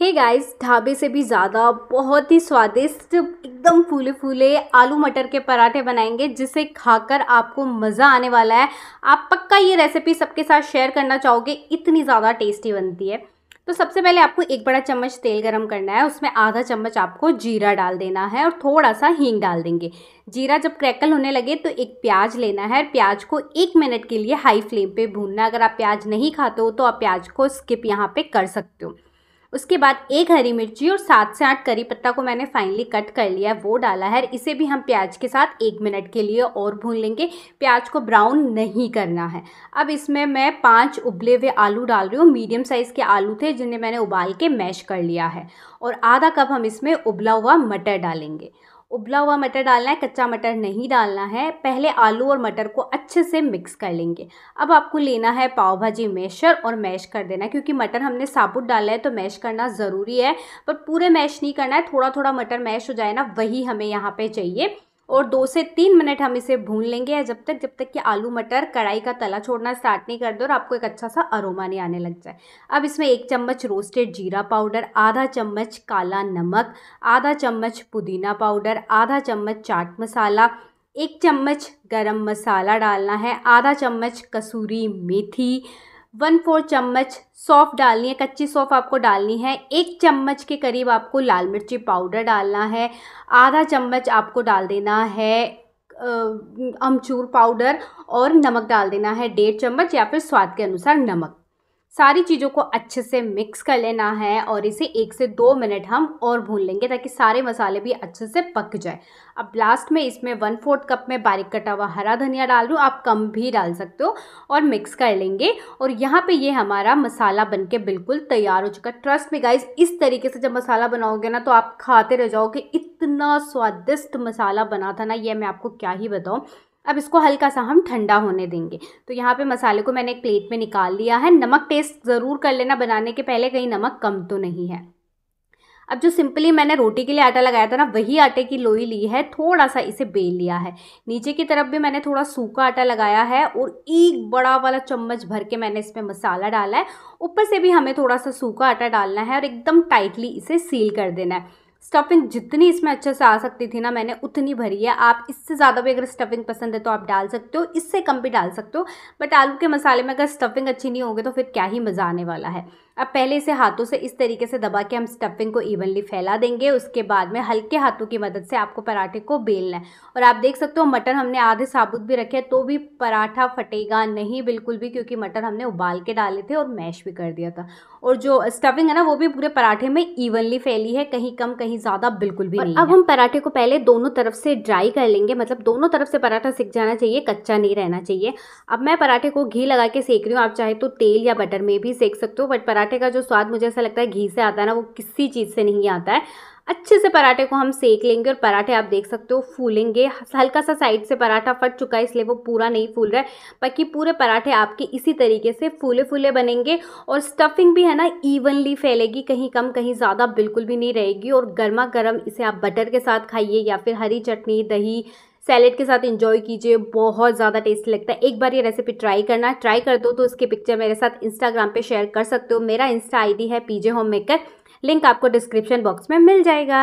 Hey guys ढाबे से भी ज़्यादा बहुत ही स्वादिष्ट, एकदम फूले फूले आलू मटर के पराठे बनाएँगे, जिसे खाकर आपको मज़ा आने वाला है। आप पक्का ये रेसिपी सबके साथ शेयर करना चाहोगे, इतनी ज़्यादा टेस्टी बनती है। तो सबसे पहले आपको एक बड़ा चम्मच तेल गरम करना है, उसमें आधा चम्मच आपको जीरा डाल देना है और थोड़ा सा हींग डाल देंगे। जीरा जब क्रैकल होने लगे तो एक प्याज लेना है। प्याज को एक मिनट के लिए हाई फ्लेम पे भूनना। अगर आप प्याज नहीं खाते हो तो आप प्याज को स्किप यहाँ पे कर सकते हो। उसके बाद एक हरी मिर्ची और सात से आठ करी पत्ता को मैंने फाइनली कट कर लिया है वो डाला है। इसे भी हम प्याज के साथ एक मिनट के लिए और भून लेंगे। प्याज को ब्राउन नहीं करना है। अब इसमें मैं पाँच उबले हुए आलू डाल रही हूँ। मीडियम साइज़ के आलू थे, जिन्हें मैंने उबाल के मैश कर लिया है। और आधा कप हम इसमें उबला हुआ मटर डालेंगे। उबला हुआ मटर डालना है, कच्चा मटर नहीं डालना है, पहले आलू और मटर को अच्छे से मिक्स कर लेंगे। अब आपको लेना है पाव भाजी मैशर और मैश कर देना है, क्योंकि मटर हमने साबुत डाला है तो मैश करना ज़रूरी है पर पूरे मैश नहीं करना है थोड़ा थोड़ा मटर मैश हो जाए ना, वही हमें यहाँ पर चाहिए। और दो से तीन मिनट हम इसे भून लेंगे या जब तक जब तक कि आलू मटर कढ़ाई का तला छोड़ना स्टार्ट नहीं कर दो और आपको एक अच्छा सा अरोमा नहीं आने लग जाए। अब इसमें एक चम्मच रोस्टेड जीरा पाउडर आधा चम्मच काला नमक, आधा चम्मच पुदीना पाउडर आधा चम्मच चाट मसाला, एक चम्मच गरम मसाला डालना है, आधा चम्मच कसूरी मेथी वन फोर चम्मच सौफ डालनी है, कच्ची सौफ आपको डालनी है, एक चम्मच के करीब आपको लाल मिर्ची पाउडर डालना है, आधा चम्मच आपको डाल देना है अमचूर पाउडर और नमक डाल देना है, डेढ़ चम्मच या फिर स्वाद के अनुसार नमक। सारी चीज़ों को अच्छे से मिक्स कर लेना है और इसे एक से दो मिनट हम और भून लेंगे ताकि सारे मसाले भी अच्छे से पक जाए। अब लास्ट में इसमें वन फोर्थ कप में बारीक कटा हुआ हरा धनिया डाल दूँ आप कम भी डाल सकते हो और मिक्स कर लेंगे। और यहाँ पे ये हमारा मसाला बन के बिल्कुल तैयार हो चुका ट्रस्ट में गाइज़ इस तरीके से जब मसाला बनाओगे ना तो आप खाते रह जाओगे इतना स्वादिष्ट मसाला बना था ना। ये मैं आपको क्या ही बताऊँ। अब इसको हल्का सा हम ठंडा होने देंगे। तो यहाँ पे मसाले को मैंने एक प्लेट में निकाल लिया है। नमक टेस्ट ज़रूर कर लेना, बनाने के पहले कहीं नमक कम तो नहीं है। अब जो सिंपली मैंने रोटी के लिए आटा लगाया था ना, वही आटे की लोई ली है थोड़ा सा इसे बेल लिया है। नीचे की तरफ़ भी मैंने थोड़ा सूखा आटा लगाया है और एक बड़ा वाला चम्मच भर के मैंने इसमें मसाला डाला है। ऊपर से भी हमें थोड़ा सा सूखा आटा डालना है और एकदम टाइटली इसे सील कर देना है। स्टफिंग जितनी इसमें अच्छे से आ सकती थी ना मैंने उतनी भरी है। आप इससे ज़्यादा भी अगर स्टफिंग पसंद है तो आप डाल सकते हो, इससे कम भी डाल सकते हो बट आलू के मसाले में अगर स्टफिंग अच्छी नहीं होगी तो फिर क्या ही मज़ा आने वाला है। अब पहले इसे हाथों से इस तरीके से दबा के हम स्टफिंग को इवनली फैला देंगे। उसके बाद में हल्के हाथों की मदद से आपको पराठे को बेलना है। और आप देख सकते हो मटर हमने आधे साबुत भी रखे तो भी पराठा फटेगा नहीं बिल्कुल भी क्योंकि मटर हमने उबाल के डाले थे और मैश भी कर दिया था। और जो स्टफिंग है ना वो भी पूरे पराठे में इवनली फैली है कहीं कम कहीं ज़्यादा बिल्कुल भी नहीं अब हम पराठे को पहले दोनों तरफ़ से ड्राई कर लेंगे मतलब दोनों तरफ़ से पराठा सीख जाना चाहिए कच्चा नहीं रहना चाहिए। अब मैं पराठे को घी लगा के सेक रही हूँ आप चाहे तो तेल या बटर में भी सेक सकते हो बट पराठे का जो स्वाद मुझे ऐसा लगता है घी से आता है ना, वो किसी चीज़ से नहीं आता है। अच्छे से पराठे को हम सेक लेंगे और पराठे आप देख सकते हो फूलेंगे। हल्का सा साइड से पराठा फट चुका है, इसलिए वो पूरा नहीं फूल रहा है, बाकी पूरे पराठे आपके इसी तरीके से फूले फूले बनेंगे और स्टफिंग भी है ना इवनली फैलेगी, कहीं कम, कहीं ज़्यादा बिल्कुल भी नहीं रहेगी और गर्मा गर्म इसे आप बटर के साथ खाइए या फिर हरी चटनी, दही सैलेड के साथ इंजॉय कीजिए, बहुत ज़्यादा टेस्टी लगता है। एक बार ये रेसिपी ट्राई करना ट्राई कर दो तो उसकी पिक्चर मेरे साथ इंस्टाग्राम पे शेयर कर सकते हो। मेरा इंस्टा आईडी है पीजे होम मेकर लिंक आपको डिस्क्रिप्शन बॉक्स में मिल जाएगा।